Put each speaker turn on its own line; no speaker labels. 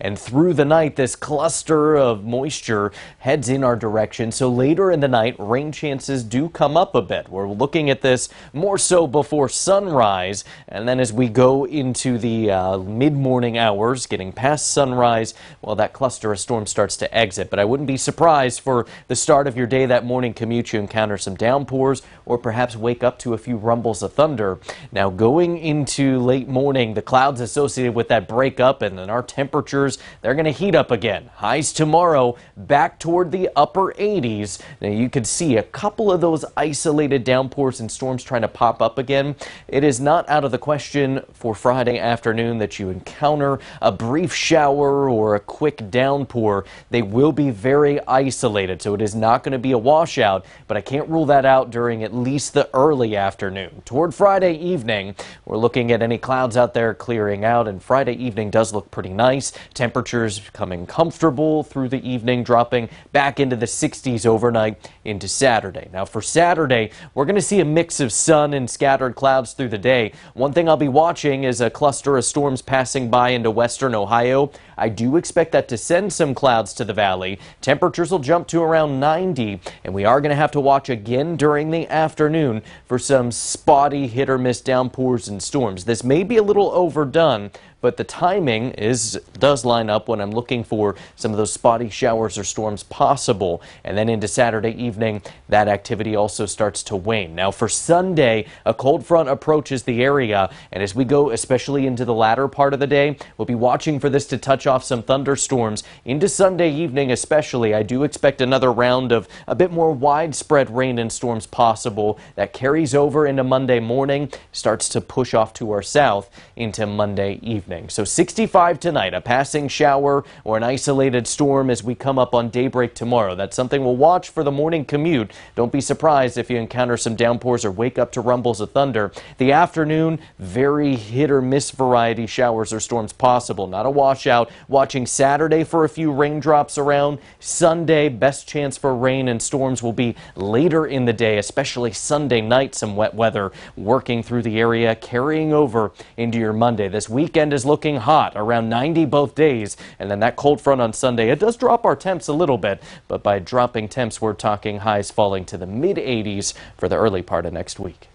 And through the night, this cluster of moisture heads in our direction. So later in the night, rain chances do come up a bit. We're looking at this more so before sunrise. And then as we go into the uh, mid morning hours, getting past sunrise, well, that cluster of storms starts to exit. But I wouldn't be surprised for the start of your day that morning commute, you encounter some downpours or perhaps wake up to a few rumbles of thunder. Now, going into late morning, the clouds associated with that break up and then our temperatures, they're going to heat up again. Highs tomorrow back toward the upper 80s. Now, you could see a couple of those isolated downpours and storms trying to pop up again. It is not out of the question for Friday afternoon that you encounter a brief shower or a quick downpour. They will be very isolated, so it is not going to be a washout, but I can't rule that out during at least the early afternoon. Toward Friday evening, we're looking at any clouds out there clearing out, and Friday evening does look pretty nice. Temperatures becoming comfortable through the evening, dropping back into the 60s overnight into Saturday. Now, for Saturday, we're going to see a mix of sun and scattered clouds through the day. One thing I'll be watching is a cluster of storms passing by into western Ohio. I do expect that to send some clouds to the valley. Temperatures will jump to around 90, and we are going to have to watch again during the afternoon for some spotty hit or miss downpours and storms. This may be a little overdone, but the timing is does line up when I'm looking for some of those spotty showers or storms possible. And then into Saturday evening, that activity also starts to wane. Now for Sunday, a cold front approaches the area, and as we go especially into the latter part of the day, we'll be watching for this to touch off some thunderstorms into Sunday evening especially. I do expect another round of a bit more widespread rain and storms possible that carries over into Monday morning, starts to push off to our south into Monday evening evening. So 65 tonight, a passing shower or an isolated storm as we come up on daybreak tomorrow. That's something we'll watch for the morning commute. Don't be surprised if you encounter some downpours or wake up to rumbles of thunder. The afternoon, very hit or miss variety showers or storms possible. Not a washout. Watching Saturday for a few raindrops around. Sunday, best chance for rain and storms will be later in the day, especially Sunday night. Some wet weather working through the area, carrying over into your Monday. This weekend is is looking hot, around 90 both days. And then that cold front on Sunday, it does drop our temps a little bit, but by dropping temps, we're talking highs falling to the mid 80s for the early part of next week.